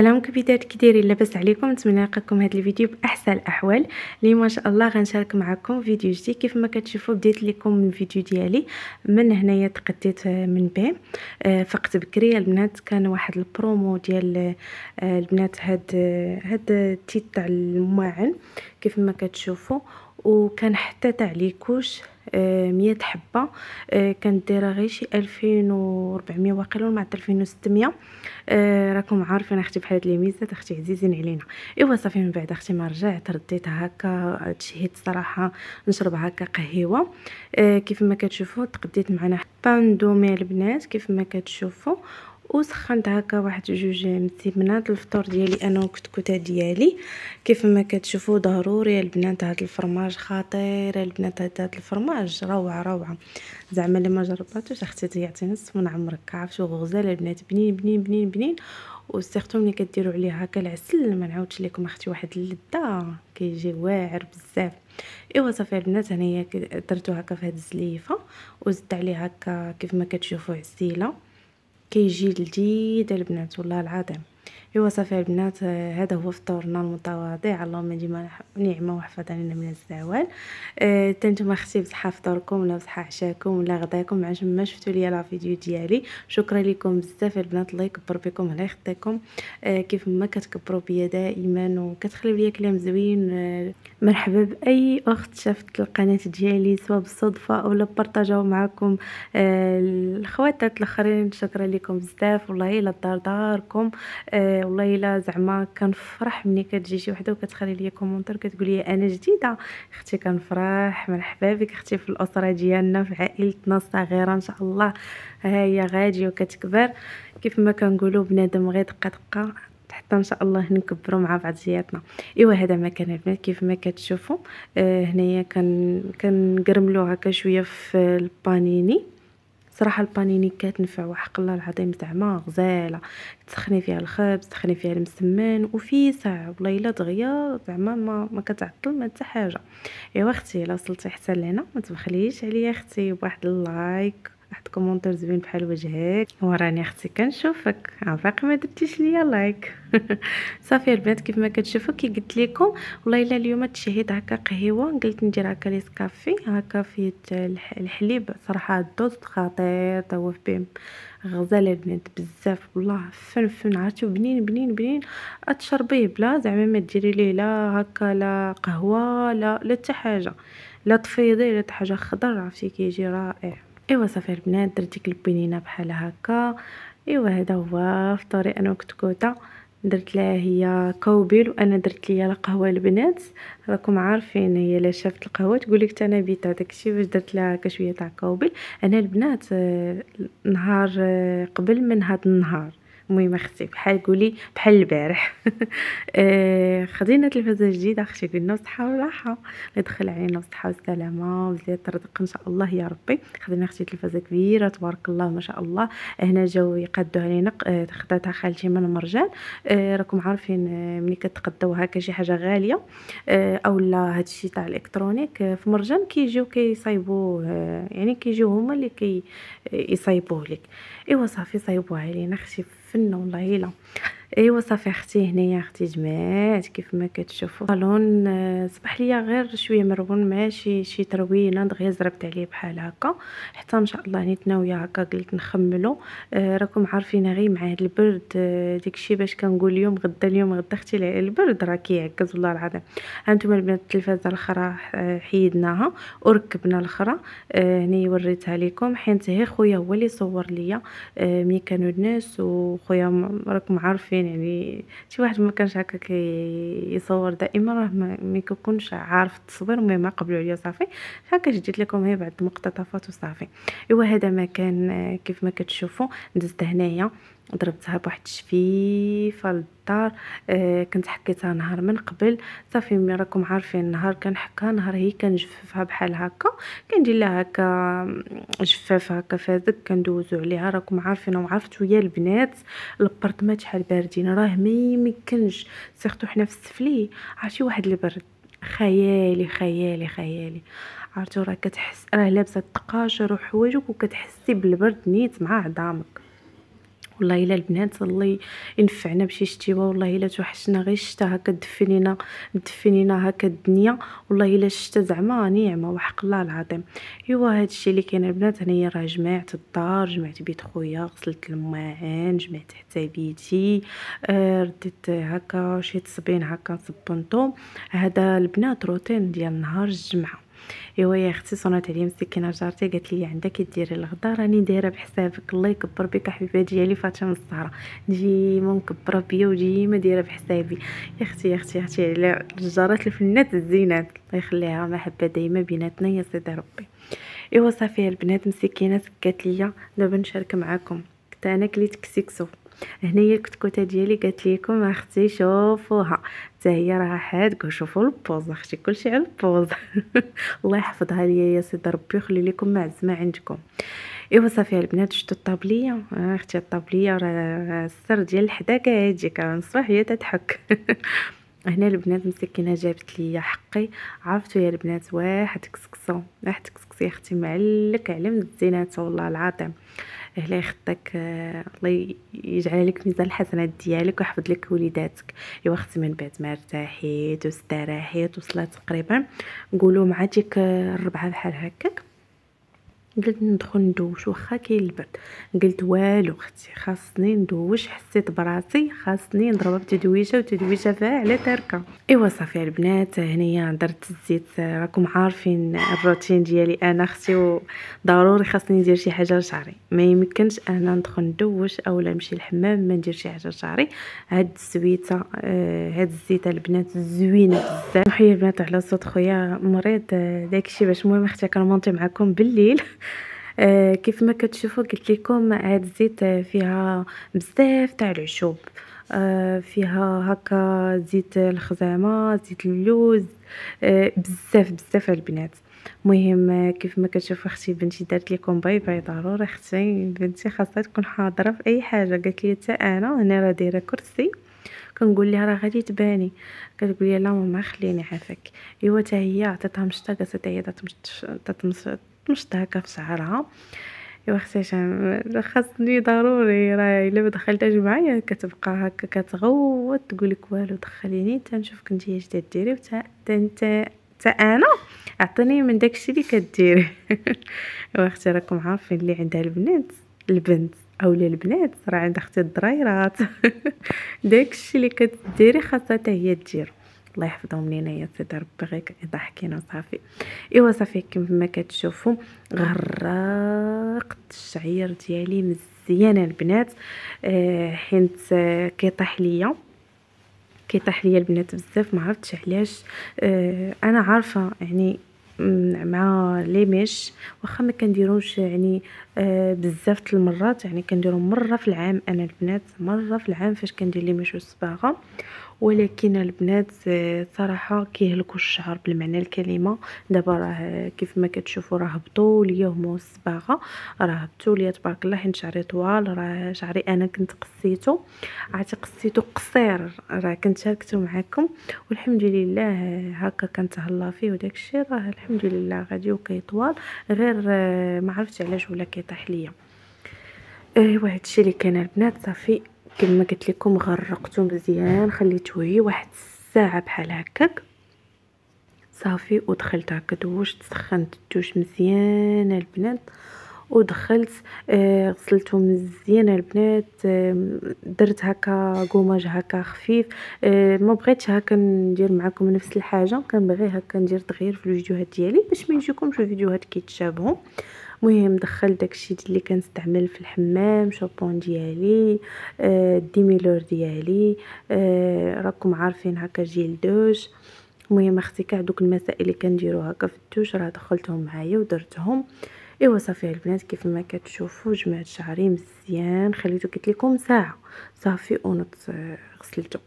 سلام كبيدات كي دايرين لاباس عليكم. نتمنى نلقاكم هذا الفيديو بأحسن الأحوال. لي ما شاء الله غنشارك معكم فيديو جديد. كيف ما كتشوفوا بديت لكم الفيديو ديالي. من هنايا تقديت من بيم آه، فقت بكري. البنات كان واحد البرومو ديال آه، البنات هاد هاد التيت تاع الماعن كيف ما كتشوفوا. وكان حتى تاع les couches. آه، مية حبة. آه، كانت دايره غير شي ألفين وربعمية واقيلا مع ألفين وستمية. آه، راكم عارفين أختي بحال هاد لي ميزات أختي عزيزين علينا. إيوا صافي من بعد أختي ما رجعت رديت هكا تشهيت صراحة نشرب هكا قهوه كيف ما كتشوفوا تقديت معنا بإندومي البنات كيف ما كتشوفوا. وسخنت هكا واحد جوج مسيبنات الفطور ديالي أنا وكتكوتة ديالي. كيف ما كتشوفوا ضروري البنات هاد الفرماج خطير البنات هاد الفرماج روعه روعة. زعما اللي ما جرباتوش أختي تيعطي نصف من عمرك عرفتو غزال البنات بنين بنين بنين بنين. وسيرتو ملي كديروا عليه هكا العسل ما نعاودش لكم أختي واحد اللذة. كيجي واعر بزاف. إيوا صافي البنات هنايا درتو هكا في هاد الزليفة. وزدت عليه هكا كيف ما كتشوفوا عسيلة. كيجي لذيذ البنات والله العظيم. إيوا صافي البنات هذا هو فطورنا المتواضع. اللهم ديما نعمة وحفظ علينا من الزوال. آه تنتوما أختي بصحة فطوركم ولا بصحة عشاكم ولا غداكم مع ما شفتوا ليا لا فيديو ديالي. شكرا لكم بزاف البنات الله يكبر بكم الله يخطيكم. آه كيف ما كتكبروا بيا دائما وكتخليو ليا كلام زوين. آه مرحبا بأي أخت شافت القناة ديالي سواء بالصدفة اولا بارطاجاو معكم آه الخواتات الأخرين شكرا لكم بزاف والله إلا دار داركم. آه والله إلا زعما كنفرح ملي كتجي شي وحدة وكتخلي لي commentaire كتقول لي أنا جديدة. أختي كنفرح مرحبا بك أختي في الأسرة ديالنا في عائلتنا الصغيرة إن شاء الله. ها هي غاديه وكتكبر. كيف ما كنقولوا بنادم غير دقة دقة حتى إن شاء الله نكبروا مع بعضياتنا إيوا هذا ما كان البنات كيف ما كتشوفوا آه هنايا كنقرملو هكا شوية في البانيني. صراحة البانيني كتنفع وحق الله العظيم زعما غزالة. تسخني فيها الخبز تسخني فيها المسمن وفي ساعة والله الا دغيا زعما ما ما كتعطل ما حتى حاجة. إيوا أختي الا وصلتي حتى لهنا ما تبخليش عليا أختي بواحد ال like. واحد commentaire زوين بحال وجهك. وراني أختي كنشوفك. باقي ما درتيش ليا like. صافي البنات كيف ما كتشوفوا كي قلت لكم والله إلا اليوم تشهيت هكا قهوه قلت ندير هكا Nescafé هكا فيه الحليب. صراحة الدوق خطير تا هو فيه غزاله البنات بزاف. والله فن فن عرفتو بنين بنين بنين. تشربيه بلا زعما ما ديري ليه لا هكا لا قهوة لا لا حتى حاجة. لا تفيضي لا حاجة خضر عرفتي؟ كيجي رائع. إيوا صافي البنات درت ديك البنينة بحال هكا. إيوا هذا هو فطوري أنا وكتكوته درت لها هي كوبيل وأنا درت ليا القهوه البنات. راكم عارفين هي لا شافت القهوة. تقول لك أنا بيتا داكشي باش درت لها شوية تاع كوبيل. أنا البنات آه، نهار آه، قبل من هذا النهار. المهم أختي بحال قولي بحال البارح. آه خدينا تلفازه جديدة أختي قلنا بصحه وراحة. يدخل علينا بصحه والسلامه وزيادة الرزق إن شاء الله يا ربي. خدينا أختي تلفازه كبيرة تبارك الله ما شاء الله. هنا جاو يقدوا علينا آه خداتها خالتي من مرجان. آه راكم عارفين ملي كتقداو هكا شي حاجة غالية. اولا هادشي تاع الإلكترونيك في مرجان كيجيو كيصايبوه يعني كيجيو هما اللي كي يصايبوه لك. إيوا صافي صايبوها علينا أختي. فنه والله الا ايوا صافي أختي هنايا أختي جمعت كيف ما كتشوفوا. الصالون آه، صبح ليا غير شوية مرون ماشي شي تروينه دغيا زربت عليه بحال هكا. حتى إن شاء الله نيت ناوية هكا قلت نخملو. آه راكم عارفين غير مع هاد البرد آه داكشي باش كنقول اليوم غدا اليوم غدا أختي البرد راه كيعكز والله العظيم. هانتوما البنات التلفازه الاخرى آه حيدناها وركبنا الاخرى. هني وريتها لكم حيت هي خويا هو اللي صور ليا. ملي كانوا الناس وخويا راكم عارفين يعني شي واحد ما كانش هكا كيصور دائما راه ما كيكونش عارف التصوير المهم قبلوا عليا صافي. هكا جديت لكم هي بعض المقتطفات وصافي. ايوا هذا مكان كيف ما كتشوفوا دزت هنايا. ضربتها بواحد الشفيفة للدار. آه كنت حكيتها نهار من قبل. صافي ملي راكم عارفين نهار كنحكها نهار هي كنجففها بحال هكا. كندير لها هكا جفاف هكا فازك كندوزو عليها. راكم عارفين وعرفتو يا البنات البرطمات شحال باردين. راه ما يمكنش سيرتو حنا في السفلي. عرفتي واحد البرد. خيالي خيالي خيالي. عرفتو راه كتحس راه لابسة الطقاشر وحوايجك وكتحسي بالبرد نيت مع عظامك. والله إلا البنات الله ينفعنا بشي شتيوة والله إلا توحشنا غير الشتا هكا دفنينا دفنينا هكا الدنيا والله إلا الشتا زعما نعمة وحق الله العظيم. إيوا هادشي اللي كاين البنات هنايا راه جمعت الدار جمعت بيت خويا غسلت الماعن جمعت حتى بيتي آه رديت هكا شي تصبين هكا صبنتو هذا البنات روتين ديال نهار الجمعة. ايوا يا أختي صونات عليا مسكينة جارتي قالت لي عندك كديري الغدا راني دايرة بحسابك. الله يكبر بك حبيبة ديالي فاطمة الزهراء ديما مكبرة بيا وديما دايرة بحسابي. يا أختي يا أختي يا أختي على الجارات الفنات الزينات. الله يخليها محبة دايما بيناتنا يا سيدي ربي. ايوا صافي البنات مسكينة قالت لي دابا نشارك معكم كنت أنا كليت كسكسو هنايا الكتكوتة ديالي قالت لكم أختي شوفوها. حتى هي راه حادقه شوفوا البوز أختي كلشي على البوز. الله يحفظها ليا يا سيدي ربي ويخلي لكم ما عز ما عندكم. إيوا صافي البنات شفتوا الطابلية؟ آه، أختي الطابلية راه السر ديال الحدا كيجيك نصبح هي تضحك. هنا البنات مسكينة جابت لي حقي. عرفتوا يا البنات واحد كسكسو واحد كسكسو يا أختي معلك على مزيناته والله العظيم. الله يخطيك آه، الله يجعل لك ميزان الحسنات ديالك ويحفظ لك وليداتك. ايوا أختي من بعد ما ارتاحيت واستراحيت وصلت تقريبا نقولوا مع ديك الربعة بحال هكاك. قلت ندخل ندوش واخا كاين البرد. قلت والو أختي خاصني ندوش حسيت براسي خاصني نضرب بتدويشة وتدويشة فاعله تركة. إيوا صافي البنات هنايا درت الزيت راكم عارفين الروتين ديالي أنا أختي ضروري خاصني ندير شي حاجة لشعري. ما يمكنش أنا ندخل ندوش اولا نمشي الحمام ما ندير شي حاجة لشعري. هاد السويتة آه هاد الزيت البنات زوينة بزاف. حيا البنات على صوت خويا مريض آه داكشي باش المهم أختي كنمونطي معكم بالليل. آه كيف ما كتشوفوا قلت لكم هاد الزيت فيها بزاف تاع العشوب. آه فيها هكا زيت الخزامة زيت اللوز آه بزاف بزاف البنات. مهم كيف ما كتشوفوا أختي بنتي دارت لكم bye bye ضروري أختي. بنتي خاصها تكون حاضرة في أي حاجة. قالت لي حتى أنا هنا راه دايرة كرسي. كنقول لها راه غادي تباني. كتقول لي لا ماما خليني عافاك. أيوا حتى هي عطيتها مشطه قالت هي تمشط هكا في شعرها ايوا أختي خاصني ضروري راه إلا ما دخلتهاش معايا كتبقى هكا كتغوت تقول لك والو دخليني حتى نشوفك نتيا اش ديري وتا انت حتى أنا؟ أعطيني من داكشي اللي كديري. ايوا أختي راكم عارفين اللي عندها البنات البنت اولا البنات راه عند أختي الضريرات. داكشي اللي كديري خاصها حتى هي دير الله يحفظهم لينا يا سيدي ربي. غير ضحكينا صافي. إيوا صافي كما كتشوفوا غرقت الشعير ديالي مزيان البنات. آه حيت كيطيح ليا. كيطيح ليا البنات بزاف ما عرفتش علاش. آه أنا عارفة يعني مع لي ميش واخا ما كنديروش يعني آه بزاف المرات. يعني كنديرو مرة في العام أنا البنات مرة في العام فاش كندير لي ميش والصباغة. ولكن البنات صراحة كيهلكوا الشعر بالمعنى الكلمة. دابا راه كيف ما كتشوفوا راه هبطوا ليا هما الصباغه راه هبطوا ليا تبارك الله حيت شعري طوال راه شعري أنا كنت قصيته. عرفتي قصيته قصير. راه كنت شاركته معكم والحمد لله هكا كنتهلا فيه وداكشي راه الحمد لله غادي وكيطوال. غير ما عرفتش علاش ولا كيطيح ليا. ايوا هادشي اللي كان البنات صافي. كما قلت لكم غرقته مزيان خليته واحد الساعة بحال هكاك. صافي ودخلت هكا دوشت سخنت الدوش مزيان البنات ودخلت آه غسلته مزيان البنات آه درت هكا قماج هكا خفيف. آه ما بغيتش هكا ندير معكم نفس الحاجة كنبغي هكا ندير تغيير في الفيديوهات ديالي باش ما يجيكمش الفيديوهات كيتشابهوا المهم دخلت داكشي اللي كنستعمل في الحمام شابون ديالي آه démêloir ديالي آه راكم عارفين هكا gel douche. المهم أختي كاع دوك المسائل اللي كنديرو هكا في الدوش راه دخلتهم معايا ودرتهم. ايوا صافي البنات كيف ما كتشوفوا جمعت شعري مزيان. خليته قلت لكم ساعة. صافي ونط غسلته.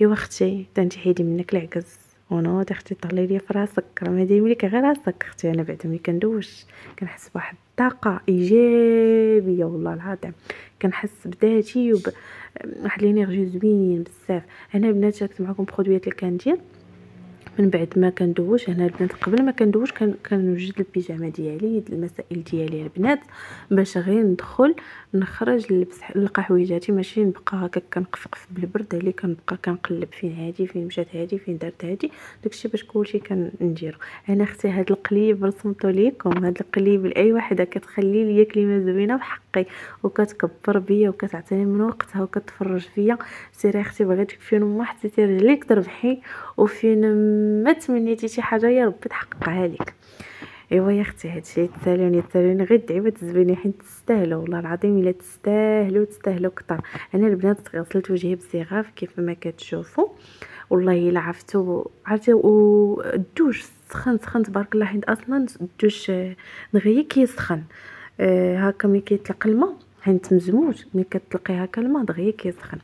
ايوا أختي تنتحيدي منك العكز ونوض أختي طلي لي في راسك. راه ما دايم لك غير راسك أختي أنا بعدا ملي كندوش كنحس بواحد الطاقة إيجابية والله العظيم. كنحس بذاتي وبواحد l'énergie زوين بزاف. أنا بنات شاركت معكم برودويات اللي كندير من بعد ما كندوش هنا البنات قبل ما كندوش كنوجد البيجامة ديالي المسائل ديالي البنات باش غير ندخل نخرج نلبس نلقى حويجاتي ماشي نبقى هكا كنقفقف بالبرد اللي كنبقى كنقلب فين هادي فين مشات هادي فين دارت هادي. داكشي باش كلشي كنديرو. أنا أختي هاد القليب رسمته ليكم. هاد القليب لأي وحده كتخلي ليا كلمة زوينة بحقي وكتكبر بيا وكتعطيني من وقتها وكتفرج فيا. سيري أختي بغيتك فين ما حطيتي رجليك تربحي وفين ما تمنيتي شي حاجة يا ربي تحققها لك. إيوا يا أختي هادشي تسالوني تسالوني غير دعيبة تزبيني حيت تستاهلوا. والله العظيم إلا تستاهلوا تستاهلوا كثر أنا البنات غسلت وجهي بزغاف كيف ما كتشوفوا. والله إلا عرفتوا عرفتي والدوش سخن سخن تبارك الله حيت أصلا الدوش دغيا كيسخن. آه هكا ملي كيطلق الماء حيت مزموج ملي كتطلقي هكا الماء دغيا كيسخن.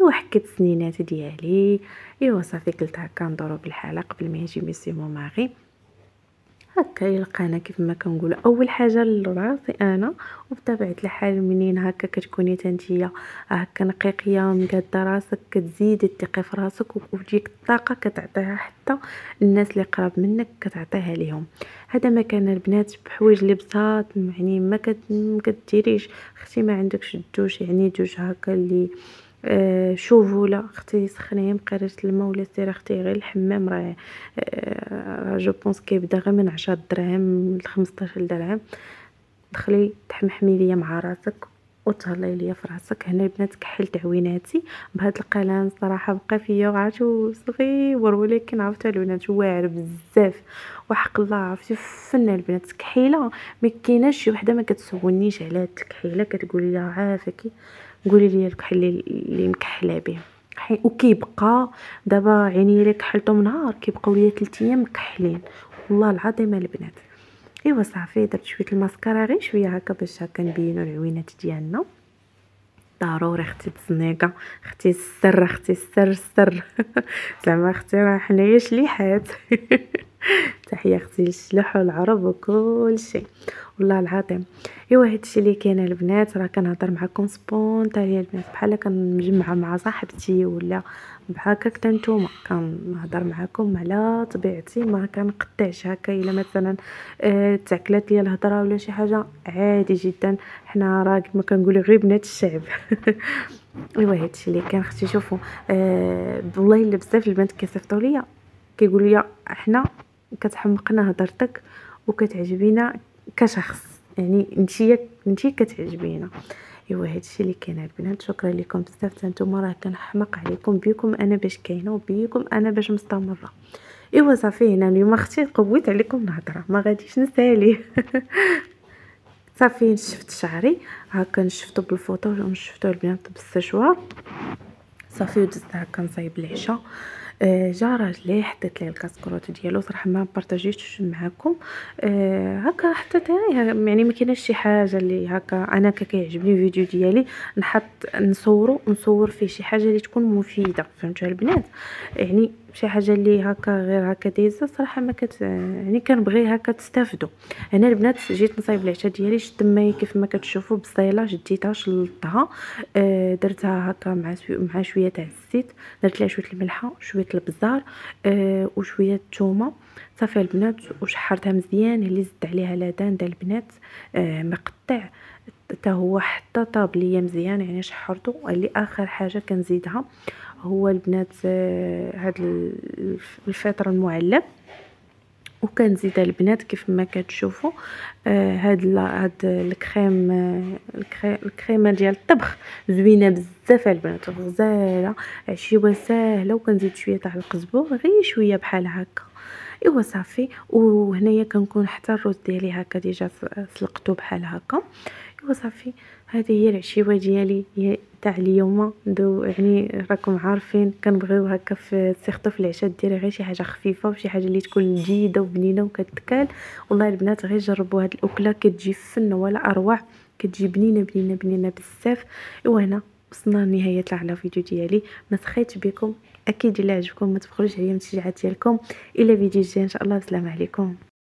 ايوا حكيت السنينات ديالي ايوا صافي قلت هكا ندورو بالحاله قبل ما يجي ميسي مو ماغي هكا يلقانا كيف ما كنقول أول حاجة لراسي أنا وبطبيعة الحال منين هكا كتكوني تنتيا هكا نقيقية مقادة راسك كتزيد الثقة في راسك وديك الطاقه كتعطيها حتى الناس اللي قراب منك كتعطيها ليهم. هذا ما كان البنات بحوايج اللي بساط يعني ما كديريش. أختي ما عندكش الدوش يعني دوش هكا اللي آه chauffe-eau لا أختي سخني هي مقيريج الماء ولا سير أختي غير الحمام راه آه je pense كيبدا غير من 10 دراهم ل 15 درهم. دخلي تحمحمي ليا مع راسك وتهلاي ليا في راسك. هنا البنات كحلت عويناتي بهاد القلم صراحة بقى فيا وعرفتو صغير ولكن عرفتو البنات واعر بزاف. وحق الله عرفتي فن البنات. كحيلة ما كايناش شي وحدة ما كتسولنيش على التكحيله كتقولي لي عافاكي. قولي لي الكحل اللي مكحلة به. وكيبقى دابا عيني إلا كحلتهم نهار كيبقاو ليا 3 أيام مكحلين. والله العظيم البنات. إيوا صافي درت شوية الماسكارا غير شوية هكا باش هكا نبينو العوينات ديالنا. ضروري أختي تزنيقه أختي السر أختي السر السر. زعما أختي راه حنايا شليحات تحية أختي للشلح والعرب وكل شيء. والله العظيم. إيوا هادشي اللي كاين البنات راه كنهضر معكم سبونطانيا البنات. بحال كنجمع مع صاحبتي ولا بحال هكا حتى نتوما. كنهضر معكم على طبيعتي ما كنقطعش هكا إلا مثلا آه تعكلات الهضرة ولا شي حاجة عادي جدا. حنا راه كما كنقولوا غير بنات الشعب. إيوا هادشي اللي كان أختي شوفوا آه والله إلا بزاف البنات كيصيفطوا ليا كيقولوا لي حنا كتحمقنا هضرتك وكتعجبينا كشخص. يعني نتيا نتي كتعجبينا. ايوا هادشي اللي كاين البنات شكرا لكم بزاف. نتوما راه كنحمق عليكم بيكم أنا باش كاينة وبيكم أنا باش مستمرة. ايوا صافي هنا اليوم أختي قويت عليكم الهضرة. ما غاديش نسالي. صافي نشفت شعري. هكا نشفتو بالفوطه ونشفتو البنات بالسشوار. صافي ودزت هكا نصايب العشاء. آه، جا راجلي حطيت ليه الكاسكروط ديالو صراحة ما بارطاجيتش معكم آه هكا حتى يعني ما كايناش شي حاجة اللي هكا أنا كيعجبني الفيديو ديالي نحط نصورو نصور فيه شي حاجة اللي تكون مفيدة فهمتوا البنات؟ يعني شي حاجة اللي هكا غير هكا دايزة صراحة ما كت يعني كنبغي هكا تستافدوا. أنا البنات جيت نصايب العشاء ديالي شدت ماي كيف ما كتشوفوا بصيلة شديتها شلطتها. آه درتها هكا مع مع شوية تاع الزيت. درت لها شوية الملحة شوية البزار آه وشوية الثومه صافي البنات وشحرتها مزيان اللي زدت عليها لدان ديال البنات. آه مقطع. حتى هو حتى طاب ليا مزيان يعني شحرته اللي آخر حاجة كنزيدها هو البنات آه، هاد الفطر المعلب. وكنزيد البنات كيف ما كتشوفوا آه هاد هاد الكريم آه الكريمة ديال الطبخ زوينة بزاف البنات غزالة عشيوة ساهلة وكنزيد شوية تاع القزبور غير شوية بحال هكا. إيوا صافي. وهنايا كنكون حتى الروز ديالي هكا déjà سلقته بحال هكا. إيوا صافي. هذه هي العشيوة ديالي. تاع اليوم. دو يعني راكم عارفين كنبغيو هكا في surtout في العشاء ديري غير شي حاجة خفيفة وشي حاجة اللي تكون جيدة وبنينة وكتكال. والله البنات غير جربوا هاد الأكلة. كتجي فن ولا أروع. كتجي بنينة بنينة بنينة بزاف. إيوا هنا وصلنا لنهايه الفيديو ديالي. ما سخيتش بكم. أكيد إلا عجبكم ما تبخلوش عليا من التشجيعات ديالكم. إلى فيديو جاي إن شاء الله. السلام عليكم.